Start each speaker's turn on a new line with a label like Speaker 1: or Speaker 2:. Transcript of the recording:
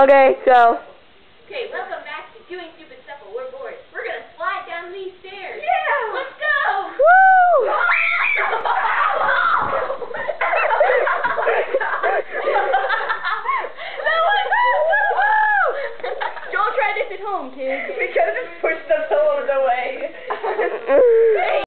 Speaker 1: Okay, so.
Speaker 2: Okay, welcome back to Doing Stupid Stuff while we're bored. We're gonna slide down these stairs.
Speaker 3: Yeah.
Speaker 2: Let's go!
Speaker 1: Woo!
Speaker 2: Don't try this at home, kids.
Speaker 3: Because it's